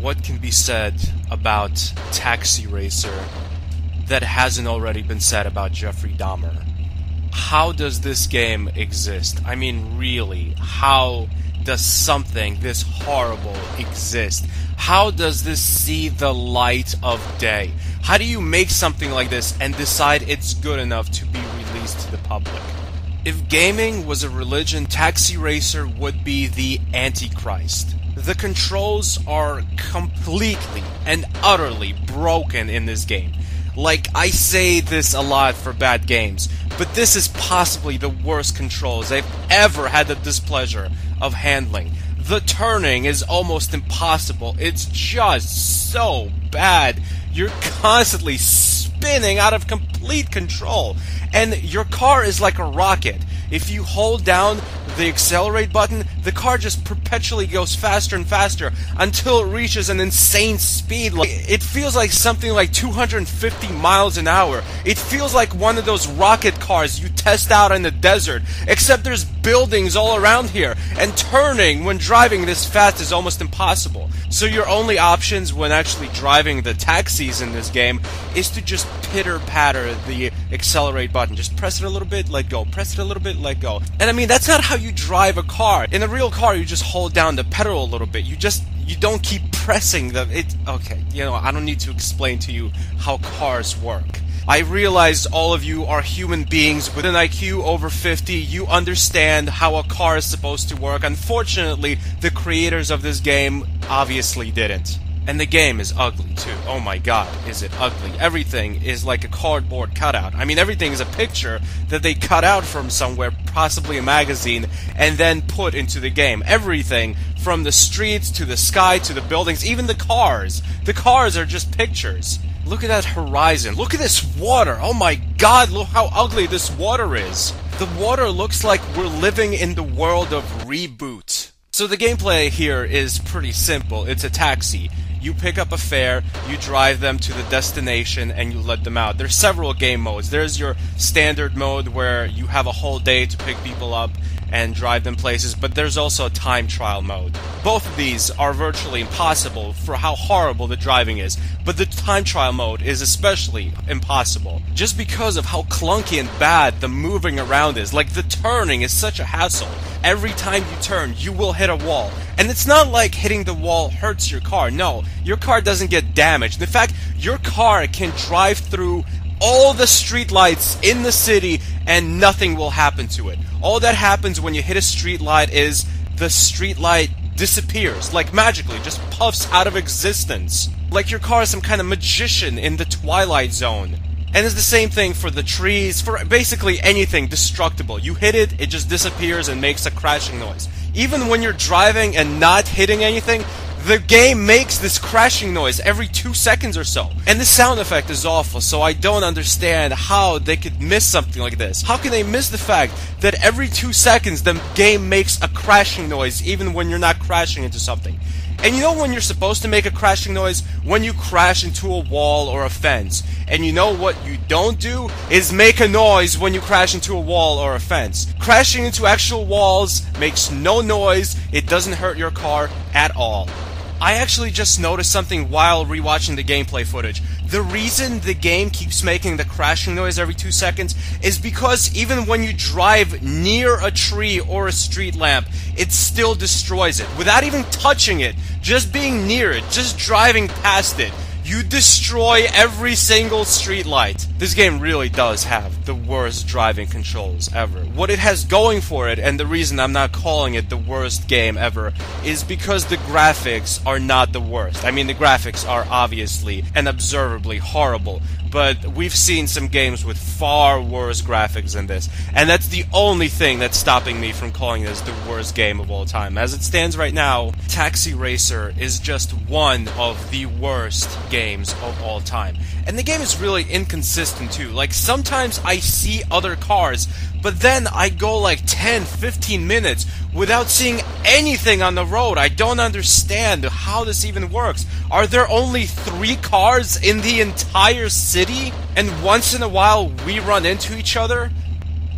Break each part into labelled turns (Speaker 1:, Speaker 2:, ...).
Speaker 1: what can be said about Taxi Racer that hasn't already been said about Jeffrey Dahmer? How does this game exist? I mean, really, how does something this horrible exist? How does this see the light of day? How do you make something like this and decide it's good enough to be released to the public? If gaming was a religion, Taxi Racer would be the Antichrist. The controls are completely and utterly broken in this game. Like, I say this a lot for bad games, but this is possibly the worst controls I've ever had the displeasure of handling. The turning is almost impossible. It's just so bad. You're constantly spinning out of complete control. And your car is like a rocket. If you hold down the accelerate button, the car just perpetually goes faster and faster until it reaches an insane speed. It feels like something like 250 miles an hour. It feels like one of those rocket cars you test out in the desert, except there's buildings all around here, and turning when driving this fast is almost impossible. So your only options when actually driving the taxis in this game is to just pitter patter the accelerate button. Just press it a little bit, let go. Press it a little bit, let go. And I mean, that's not how you drive a car. In a real car, you just hold down the pedal a little bit. You just you don't keep pressing the it okay, you know, I don't need to explain to you how cars work. I realize all of you are human beings with an IQ over 50. You understand how a car is supposed to work. Unfortunately, the creators of this game obviously didn't. And the game is ugly too. Oh my god, is it ugly. Everything is like a cardboard cutout. I mean, everything is a picture that they cut out from somewhere, possibly a magazine, and then put into the game. Everything from the streets to the sky to the buildings, even the cars. The cars are just pictures. Look at that horizon. Look at this water. Oh my god, look how ugly this water is. The water looks like we're living in the world of reboot. So the gameplay here is pretty simple. It's a taxi. You pick up a fare, you drive them to the destination, and you let them out. There's several game modes. There's your standard mode where you have a whole day to pick people up and drive them places, but there's also a time trial mode. Both of these are virtually impossible for how horrible the driving is, but the time trial mode is especially impossible just because of how clunky and bad the moving around is. Like the turning is such a hassle. Every time you turn, you will hit a wall. And it's not like hitting the wall hurts your car. No, your car doesn't get damaged. In fact, your car can drive through all the streetlights in the city and nothing will happen to it. All that happens when you hit a streetlight is the streetlight disappears, like magically, just puffs out of existence. Like your car is some kind of magician in the Twilight Zone. And it's the same thing for the trees, for basically anything destructible. You hit it, it just disappears and makes a crashing noise. Even when you're driving and not hitting anything, the game makes this crashing noise every two seconds or so. And the sound effect is awful, so I don't understand how they could miss something like this. How can they miss the fact that every two seconds the game makes a crashing noise even when you're not crashing into something? And you know when you're supposed to make a crashing noise? When you crash into a wall or a fence. And you know what you don't do? Is make a noise when you crash into a wall or a fence. Crashing into actual walls makes no noise, it doesn't hurt your car at all. I actually just noticed something while rewatching the gameplay footage. The reason the game keeps making the crashing noise every two seconds is because even when you drive near a tree or a street lamp, it still destroys it. Without even touching it, just being near it, just driving past it, you destroy every single streetlight. This game really does have the worst driving controls ever. What it has going for it, and the reason I'm not calling it the worst game ever, is because the graphics are not the worst. I mean, the graphics are obviously and observably horrible, but we've seen some games with far worse graphics than this, and that's the only thing that's stopping me from calling this the worst game of all time. As it stands right now, Taxi Racer is just one of the worst games of all time. And the game is really inconsistent too. Like sometimes I see other cars, but then I go like 10, 15 minutes without seeing anything on the road. I don't understand how this even works. Are there only three cars in the entire city? And once in a while we run into each other?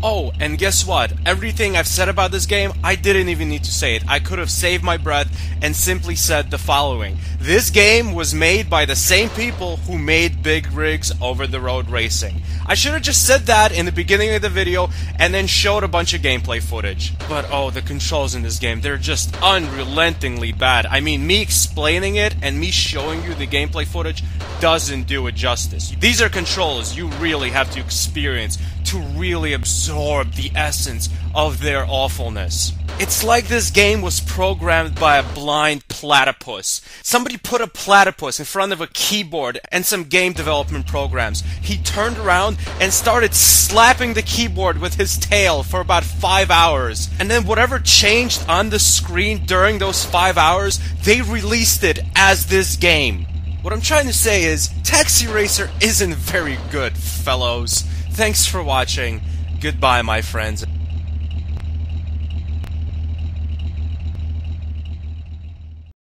Speaker 1: Oh, and guess what? Everything I've said about this game, I didn't even need to say it. I could have saved my breath and simply said the following. This game was made by the same people who made Big Rigs Over the Road Racing. I should have just said that in the beginning of the video and then showed a bunch of gameplay footage. But oh, the controls in this game, they're just unrelentingly bad. I mean, me explaining it and me showing you the gameplay footage doesn't do it justice. These are controls you really have to experience to really absorb the essence of their awfulness. It's like this game was programmed by a blind platypus. Somebody put a platypus in front of a keyboard and some game development programs. He turned around and started slapping the keyboard with his tail for about five hours. And then whatever changed on the screen during those five hours, they released it as this game. What I'm trying to say is, Taxi Racer isn't very good, fellows. Thanks for watching. Goodbye, my friends.